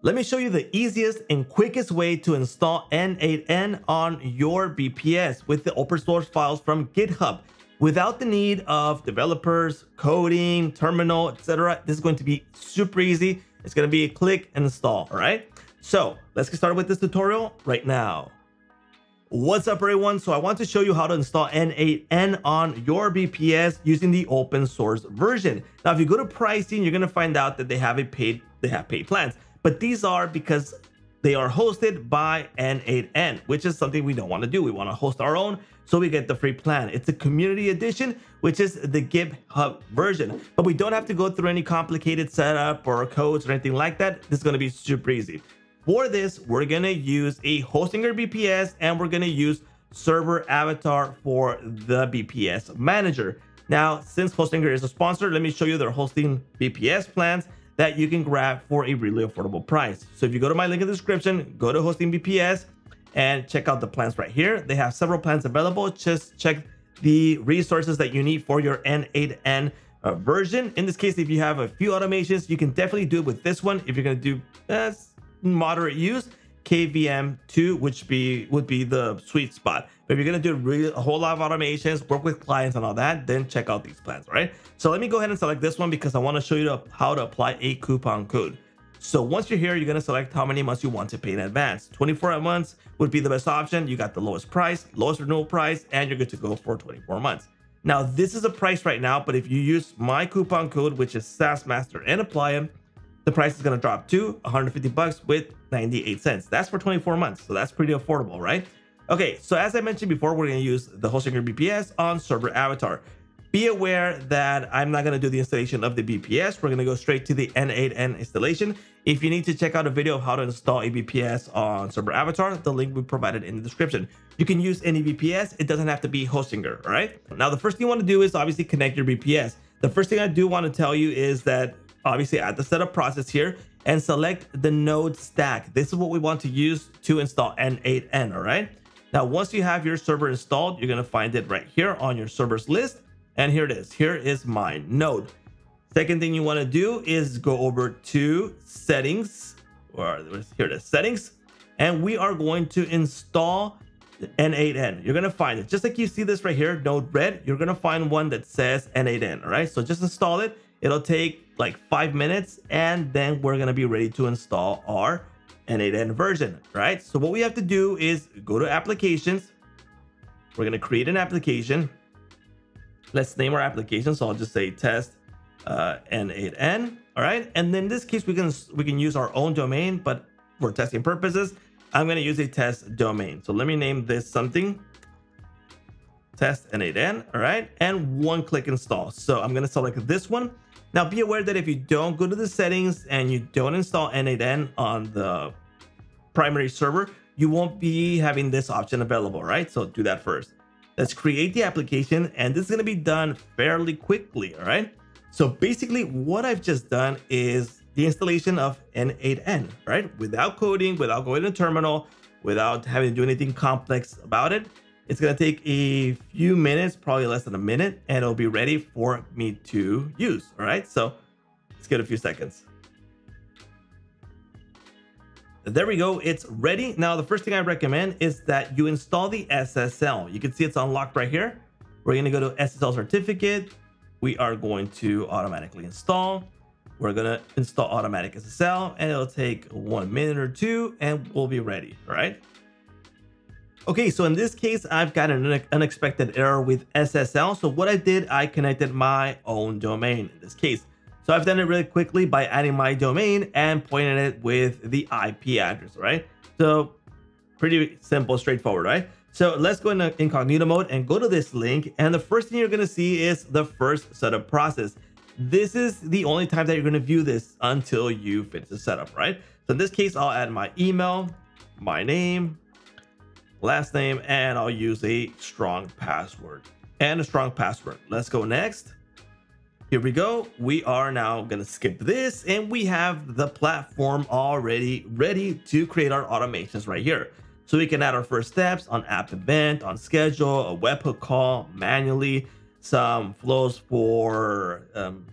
Let me show you the easiest and quickest way to install N8N on your VPS with the open source files from GitHub without the need of developers, coding, terminal, etc. This is going to be super easy. It's going to be a click and install, all right? So let's get started with this tutorial right now. What's up everyone? So I want to show you how to install N8N on your VPS using the open source version. Now, if you go to pricing, you're going to find out that they have a paid, they have paid plans but these are because they are hosted by N8N, which is something we don't want to do. We want to host our own, so we get the free plan. It's a community edition, which is the GitHub version, but we don't have to go through any complicated setup or codes or anything like that. This is going to be super easy. For this, we're going to use a Hostinger VPS and we're going to use server avatar for the VPS manager. Now, since Hostinger is a sponsor, let me show you their hosting VPS plans that you can grab for a really affordable price. So if you go to my link in the description, go to Hosting VPS and check out the plans right here. They have several plans available. Just check the resources that you need for your N8N uh, version. In this case, if you have a few automations, you can definitely do it with this one. If you're going to do uh, moderate use, KVM2, which be would be the sweet spot. But if you're gonna do really, a whole lot of automations, work with clients and all that, then check out these plans, right? So let me go ahead and select this one because I want to show you how to apply a coupon code. So once you're here, you're gonna select how many months you want to pay in advance. 24 months would be the best option. You got the lowest price, lowest renewal price, and you're good to go for 24 months. Now, this is a price right now, but if you use my coupon code, which is SaaS Master, and apply them, the price is going to drop to 150 bucks with 98 cents. That's for 24 months, so that's pretty affordable, right? Okay, so as I mentioned before, we're going to use the Hostinger VPS on server avatar. Be aware that I'm not going to do the installation of the VPS. We're going to go straight to the N8N installation. If you need to check out a video of how to install a VPS on server avatar, the link we provided in the description. You can use any VPS. It doesn't have to be Hostinger, all right? Now, the first thing you want to do is obviously connect your VPS. The first thing I do want to tell you is that obviously add the setup process here and select the node stack. This is what we want to use to install N8N, all right? Now, once you have your server installed, you're gonna find it right here on your servers list. And here it is, here is my node. Second thing you wanna do is go over to settings, or here it is, settings. And we are going to install N8N. You're gonna find it, just like you see this right here, node red, you're gonna find one that says N8N, all right? So just install it. It'll take like five minutes and then we're gonna be ready to install our N8N version, right? So what we have to do is go to applications. We're gonna create an application. Let's name our application. So I'll just say test uh, N8N, all right? And then in this case, we can we can use our own domain, but for testing purposes, I'm gonna use a test domain. So let me name this something test N8N, all right? And one click install. So I'm gonna select this one now be aware that if you don't go to the settings and you don't install N8N on the primary server, you won't be having this option available, right? So do that first. Let's create the application and this is gonna be done fairly quickly, all right? So basically what I've just done is the installation of N8N, right? Without coding, without going to terminal, without having to do anything complex about it. It's gonna take a few minutes, probably less than a minute, and it'll be ready for me to use, all right? So let's get a few seconds. There we go, it's ready. Now, the first thing I recommend is that you install the SSL. You can see it's unlocked right here. We're gonna go to SSL certificate. We are going to automatically install. We're gonna install automatic SSL and it'll take one minute or two and we'll be ready, right? Okay, so in this case, I've got an unexpected error with SSL. So what I did, I connected my own domain in this case. So I've done it really quickly by adding my domain and pointing it with the IP address, right? So pretty simple, straightforward, right? So let's go into incognito mode and go to this link. And the first thing you're gonna see is the first setup process. This is the only time that you're gonna view this until you finish the setup, right? So in this case, I'll add my email, my name, last name, and I'll use a strong password and a strong password. Let's go next. Here we go. We are now going to skip this and we have the platform already ready to create our automations right here. So we can add our first steps on app event, on schedule, a webhook call manually, some flows for um,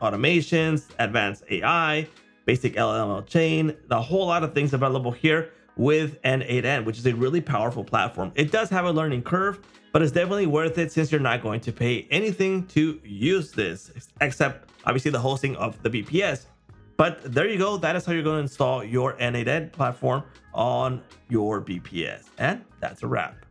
automations, advanced AI, basic LLM chain, the whole lot of things available here with N8N, which is a really powerful platform. It does have a learning curve, but it's definitely worth it since you're not going to pay anything to use this, except obviously the hosting of the VPS. But there you go. That is how you're going to install your N8N platform on your VPS. And that's a wrap.